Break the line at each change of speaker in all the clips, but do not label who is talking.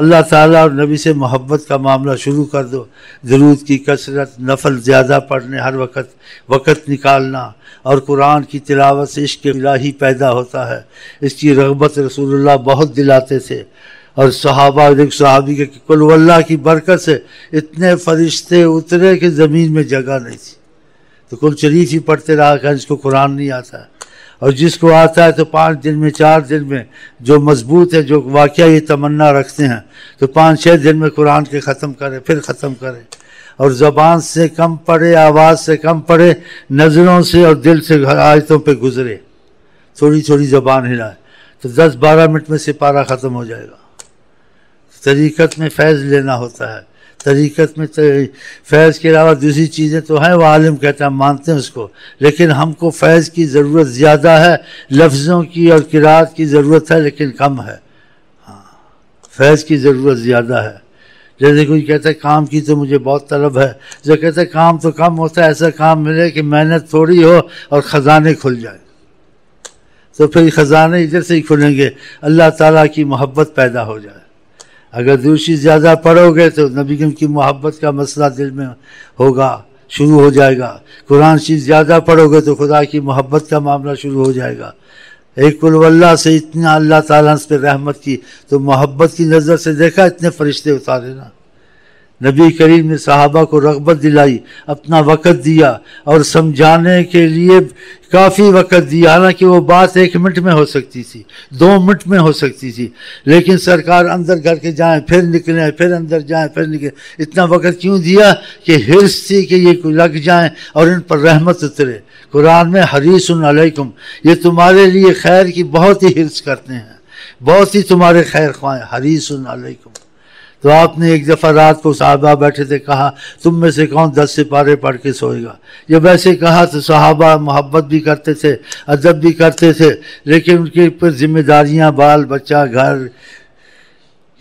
अल्लाह ताला और नबी से मोहब्बत का मामला शुरू कर दो। दरूद की कसरत, नफल ज़्यादा पढ़ने, हर वक्त, वक़्त निकालना और कुरान की तिलावत से इश्क इलाही पैदा होता है। इसकी रगबत रसूलुल्लाह बहुत दिलाते थे और सहाबा एक सहाबी के कुलवल्ला की बरकत से इतने फरिश्ते उतरे कि ज़मीन में जगह नहीं थी। तो कुल शरीफ ही पढ़ते रहा कि इसको कुरान नहीं आता। और जिसको आता है तो पाँच दिन में, चार दिन में जो मज़बूत है, जो वाक़ ये तमन्ना रखते हैं तो पाँच छः दिन में कुरान के ख़त्म करे, फिर ख़त्म करे। और ज़बान से कम पढ़े, आवाज़ से कम पढ़े, नज़रों से और दिल से आयतों पर गुजरे थोड़ी थोड़ी ज़बान हिलाए तो दस बारह मिनट में सिपारा ख़त्म हो जाएगा। तरीक़त में फैज़ लेना होता है। तरीक़त में फैज़ के अलावा दूसरी चीज़ें तो हैं, वो आलिम कहते हैं मानते हैं उसको। लेकिन हमको फैज़ की ज़रूरत ज़्यादा है, लफ्ज़ों की और किरात की ज़रूरत है, लेकिन कम है। हाँ फैज़ की ज़रूरत ज़्यादा है। जैसे कोई कहता है, काम की तो मुझे बहुत तलब है। जो कहते हैं, काम तो कम होता है, ऐसा काम मिले कि मेहनत थोड़ी हो और ख़जाने खुल जाए। तो फिर ख़जाने इधर से ही खुलेंगे। अल्लाह ताला की मोहब्बत पैदा हो जाए। अगर दूसरी ज़्यादा पढ़ोगे तो नबी करीम की मोहब्बत का मसला दिल में होगा, शुरू हो जाएगा। कुरान शरीफ ज़्यादा पढ़ोगे तो खुदा की मोहब्बत का मामला शुरू हो जाएगा। एक कुलवल्ला से इतना अल्लाह ताला पर रहमत की तो मोहब्बत की नज़र से देखा, इतने फरिश्ते उतारे ना। नबी करीम ने साहबा को रगबत दिलाई, अपना वक़्त दिया और समझाने के लिए काफ़ी वक़्त दिया। हालाँकि वो बात एक मिनट में हो सकती थी, दो मिनट में हो सकती थी, लेकिन सरकार अंदर घर के जाएँ, फिर निकलें, फिर अंदर जाएँ, फिर निकलें। इतना वक़्त क्यों दिया कि हिर्स थी कि ये लग जाएँ और इन पर रहमत उतरे? कुरान में हरीस अलैकुम, ये तुम्हारे लिए खैर की बहुत ही हिर्स करते हैं। बहुत ही तुम्हारे खैर ख्वाएँ हरीस अलैकुम। तो आपने एक दफ़ा रात को साहबा बैठे थे, कहा, तुम में से कौन दस सिपारे पढ़ के सोएगा? जब वैसे कहा तो साहबा मोहब्बत भी करते थे, अदब भी करते थे, लेकिन उनके ऊपर जिम्मेदारियाँ, बाल, बच्चा, घर,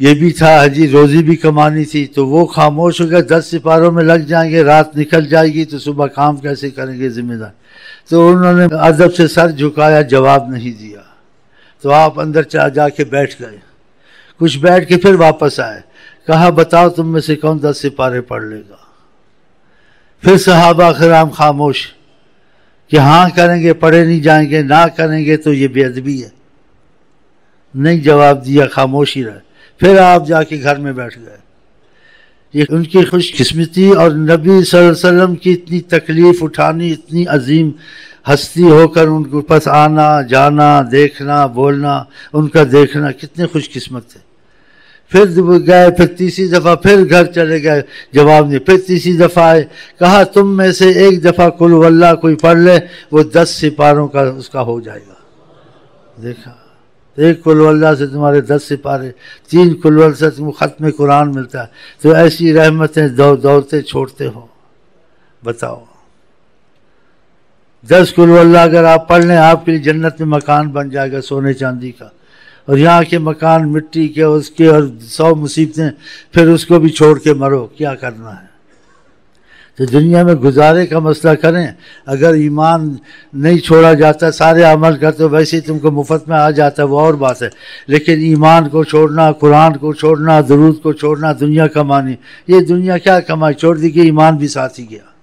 ये भी था, हजी, रोज़ी भी कमानी थी तो वो खामोश हो गया, दस सिपारों में लग जाएँगे, रात निकल जाएगी तो सुबह काम कैसे करेंगे जिम्मेदार? तो उन्होंने अदब से सर झुकाया, जवाब नहीं दिया। तो आप अंदर चाह जा जाके बैठ गए। कुछ बैठ के फिर वापस आए। कहा, बताओ तुम में से कौन दस सिपारे पढ़ लेगा? फिर सहाबा खराम खामोश कि हाँ करेंगे, पढ़े नहीं जाएँगे, ना करेंगे तो ये बेअदबी है। नहीं जवाब दिया, खामोशी रहे। फिर आप जाके घर में बैठ गए। ये उनकी खुशकिस्मती और नबी वसल्लम की इतनी तकलीफ़ उठानी, इतनी अजीम हस्ती होकर उनके पास आना, जाना, देखना, बोलना, उनका देखना, कितने खुशकिस्मत थे फिर गए, फिर तीसरी दफ़ा, फिर घर चले गए। जवाब नहीं। फिर तीसरी दफ़ा आए। कहा, तुम में से एक दफ़ा कुल वल्ला कोई पढ़ ले, वो दस सिपारों का उसका हो जाएगा। देखा, एक कुलवल्ला से तुम्हारे दस सिपारे, तीन कुलवल से तुम ख़त्म कुरान मिलता है। तो ऐसी रहमतें दौ, दौड़ते, छोड़ते हो। बताओ। दस कुलवल्ला अगर आप पढ़ लें, आपके लिए जन्नत में मकान बन जाएगा सोने चांदी का। और यहाँ के मकान, मिट्टी के, उसके और सौ मुसीबतें, फिर उसको भी छोड़ के मरो। क्या करना है? तो दुनिया में गुजारे का मसला करें। अगर ईमान नहीं छोड़ा जाता, सारे अमल करते तो वैसे ही तुमको मुफ़्त में आ जाता है, वो और बात है। लेकिन ईमान को छोड़ना, कुरान को छोड़ना, दरूद को छोड़ना, दुनिया कमानी ये दुनिया क्या कमाई? छोड़ दी कि ईमान भी साथ ही गया।